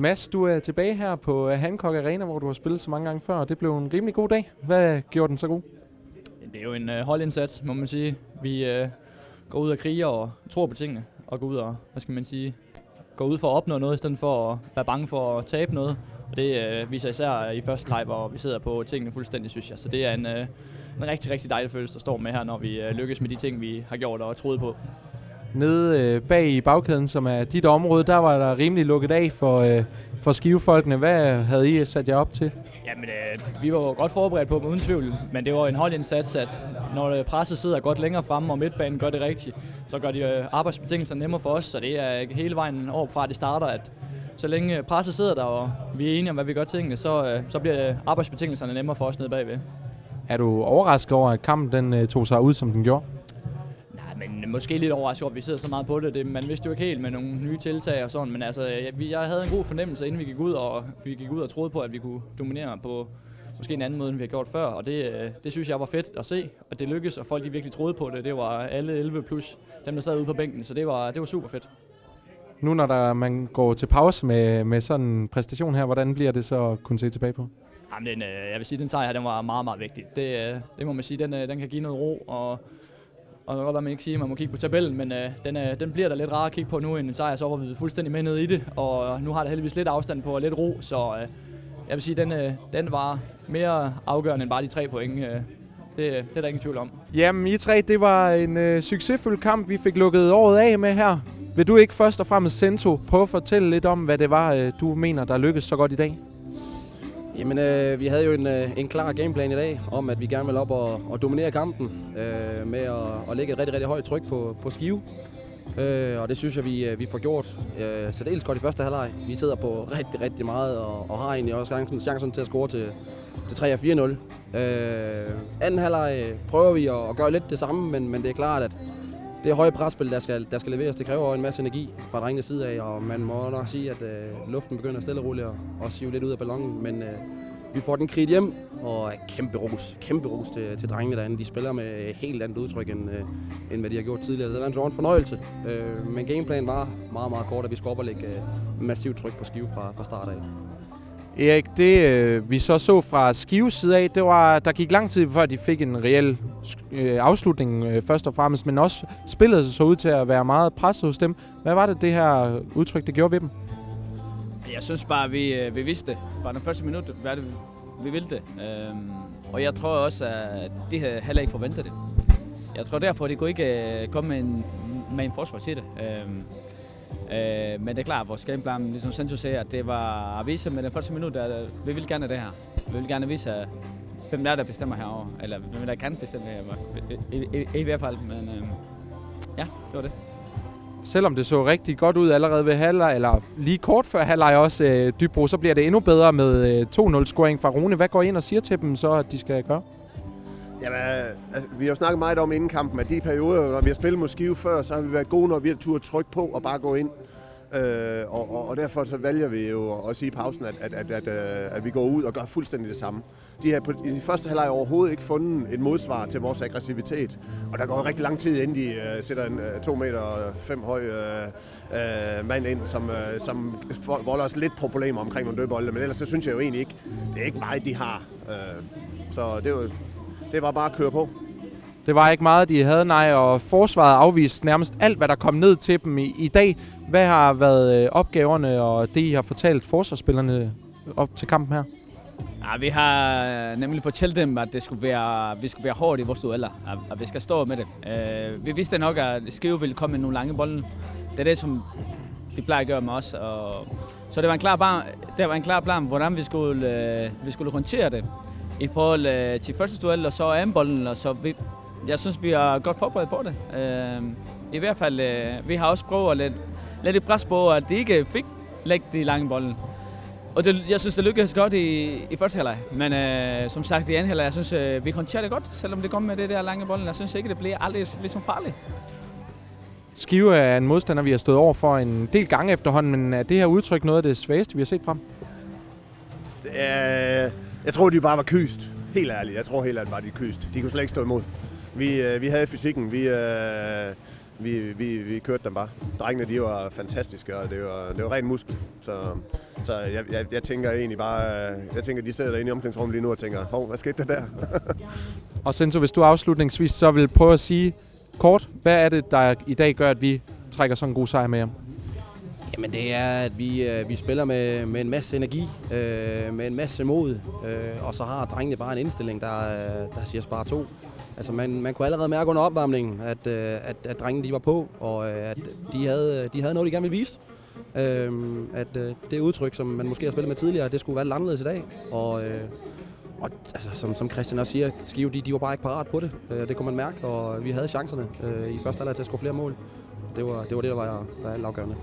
Mads, du er tilbage her på øh, Hancock Arena, hvor du har spillet så mange gange før, og det blev en rimelig god dag. Hvad gjorde den så god? Det er jo en øh, holdindsats, må man sige. Vi øh, går ud og kriger og tror på tingene, og går ud og, hvad skal man sige, går ud for at opnå noget, i stedet for at være bange for at tabe noget. Og det øh, viser især i første leg, hvor vi sidder på tingene fuldstændig, synes jeg. Så det er en, øh, en rigtig, rigtig dejlig følelse, der står med her, når vi øh, lykkes med de ting, vi har gjort og troet på. Nede øh, bag i bagkæden, som er dit område, der var der rimelig lukket af for, øh, for skivefolkene. Hvad havde I sat jer op til? Jamen, øh, vi var godt forberedt på dem, uden tvivl. Men det var en holdindsats, at når presset sidder godt længere fremme, og midtbanen gør det rigtigt, så gør de øh, arbejdsbetingelserne nemmere for os. Så det er hele vejen over fra, det starter, at så længe presset sidder der, og vi er enige om, hvad vi gør tingene, så, øh, så bliver arbejdsbetingelserne nemmere for os nede bagved. Er du overrasket over, at kampen den, øh, tog sig ud, som den gjorde? Måske lidt overrasket over, at vi sidder så meget på det. det. Man vidste jo ikke helt med nogle nye tiltag og sådan, men altså, jeg, jeg havde en god fornemmelse, inden vi gik ud, og vi gik ud og troede på, at vi kunne dominere på måske en anden måde, end vi har gjort før, og det, øh, det synes jeg var fedt at se, og det lykkedes, og folk de virkelig troede på det. Det var alle 11 plus dem, der sad ude på bænken, så det var, det var super fedt. Nu når der, man går til pause med, med sådan en præstation her, hvordan bliver det så at kunne se tilbage på? Jamen, den, øh, jeg vil sige, den sejr her, den var meget, meget vigtig. Det, øh, det må man sige, den, den kan give noget ro, og og man kan godt man ikke siger, at man må kigge på tabellen, men øh, den, øh, den bliver der lidt rar at kigge på nu en sejr, så var vi fuldstændig med ned i det, og øh, nu har det heldigvis lidt afstand på og lidt ro, så øh, jeg vil sige, den, øh, den var mere afgørende end bare de tre point. Øh, det, øh, det er der ingen tvivl om. Jamen, I tre, det var en øh, succesfuld kamp, vi fik lukket året af med her. Vil du ikke først og fremmest, Sento, prøve at fortælle lidt om, hvad det var, øh, du mener, der lykkedes så godt i dag? Jamen, øh, vi havde jo en, øh, en klar gameplan i dag, om at vi gerne vil op og, og dominere kampen øh, med at, at lægge et rigtig, rigtig højt tryk på, på skive. Øh, og det synes jeg, vi, øh, vi får gjort øh, særdeles godt i første halvleg. Vi sidder på rigtig, rigtig meget og, og har egentlig også chancen, chancen til at score til, til 3 4-0. Øh, anden halvleg prøver vi at, at gøre lidt det samme, men, men det er klart, at det høje presspil, der skal, der skal leveres, det kræver en masse energi fra drengenes side af, og man må nok sige, at øh, luften begynder stille og roligt at, at sive lidt ud af ballonen, men øh, vi får den kridt hjem, og kæmpe ros, kæmpe ros til, til drengene derinde. De spiller med helt andet udtryk, end, øh, end hvad de har gjort tidligere. Det var en fornøjelse, øh, men gameplanen var meget, meget kort, at vi skulle op og lægge øh, massivt tryk på skive fra, fra start af. Erik, det øh, vi så så fra Skives side af, det var, der gik lang tid før de fik en reel øh, afslutning øh, først og fremmest, men også spillet så ud til at være meget presset hos dem. Hvad var det, det her udtryk, det gjorde ved dem? Jeg synes bare, vi, øh, vi vidste fra den første minut, hvad det, vi ville det. Øhm, og jeg tror også, at de havde heller ikke forventet det. Jeg tror derfor, de kunne ikke øh, komme med en, med en forsvar til det. Øhm, Øh, men det er klart, at vores gameplan, ligesom Sancho siger, at det var at vise med den første minut, at øh, vi vil gerne det her. Vi vil gerne vise, øh, hvem der er, der bestemmer herovre. Eller hvem der kan bestemme i, i, i, i hvert fald. Men øh, ja, det var det. Selvom det så rigtig godt ud allerede ved halvleg, eller lige kort før halvleg også, øh, Dybro, så bliver det endnu bedre med øh, 2-0-scoring fra Rune. Hvad går I ind og siger til dem så, at de skal gøre? Jamen, altså, vi har jo snakket meget om inden kampen, at de perioder, når vi har spillet mod Skive før, så har vi været gode, når vi har turde trykke på og bare gå ind. Øh, og, og, og derfor så vælger vi jo at sige i pausen, at, at, at, at, øh, at vi går ud og gør fuldstændig det samme. De har på, i de første halvleg overhovedet ikke fundet et modsvar til vores aggressivitet. Og der går rigtig lang tid, inden de uh, sætter en øh, uh, 2 meter fem høj uh, uh, mand ind, som, uh, som volder os lidt problemer omkring nogle dødbolde. Men ellers så synes jeg jo egentlig ikke, det er ikke meget, de har. Uh, så det er jo det var bare at køre på. Det var ikke meget, de havde, nej, og forsvaret afviste nærmest alt, hvad der kom ned til dem i, i dag. Hvad har været øh, opgaverne og det, I har fortalt forsvarsspillerne op til kampen her? Ja, vi har nemlig fortalt dem, at det skulle være, vi skulle være hårdt i vores dueller, at, at vi skal stå med det. Uh, vi vidste nok, at Skive ville komme med nogle lange bolde. Det er det, som de plejer at gøre med os. Og, så det var en klar plan, det var en klar plan, hvordan vi skulle, uh, vi skulle håndtere det i forhold øh, til første duel, og så bolden, og så vi, jeg synes, vi er godt forberedt på det. Øh, I hvert fald, øh, vi har også prøvet at lidt, lidt et pres på, at de ikke fik lægge de lange bolden. Og det, jeg synes, det lykkedes godt i, i første halvleg. Men øh, som sagt, i anden halvleg, jeg synes, øh, vi håndterer det godt, selvom det kommer med det der lange bolden. Jeg synes ikke, det bliver aldrig ligesom farligt. Skive er en modstander, vi har stået over for en del gange efterhånden, men er det her udtryk noget af det svageste, vi har set frem? Øh, jeg tror, de bare var kyst. Helt ærligt. Jeg tror helt ærligt bare, de kyst. De kunne slet ikke stå imod. Vi, øh, vi havde fysikken. Vi, øh, vi, vi, vi kørte dem bare. Drengene, de var fantastiske, og det var, det var ren muskel. Så, så jeg, jeg, jeg, tænker egentlig bare, øh, jeg tænker, de sidder derinde i omklædningsrummet lige nu og tænker, hov, hvad skete der der? og Sento, hvis du afslutningsvis så vil prøve at sige kort, hvad er det, der i dag gør, at vi trækker sådan en god sejr med hjem? Jamen det er, at vi, øh, vi spiller med, med en masse energi, øh, med en masse mod, øh, og så har drengene bare en indstilling, der, øh, der siger spar to. Altså man, man kunne allerede mærke under opvarmningen, at, øh, at, at drengene de var på, og øh, at de havde, de havde noget, de gerne ville vise. Øh, at øh, det udtryk, som man måske har spillet med tidligere, det skulle være lidt anderledes i dag. Og, øh, og altså, som, som Christian også siger, Skive, de, de var bare ikke parat på det. Øh, det kunne man mærke, og vi havde chancerne øh, i første halvleg til at score flere mål. Det var det, var det der var, der var afgørende.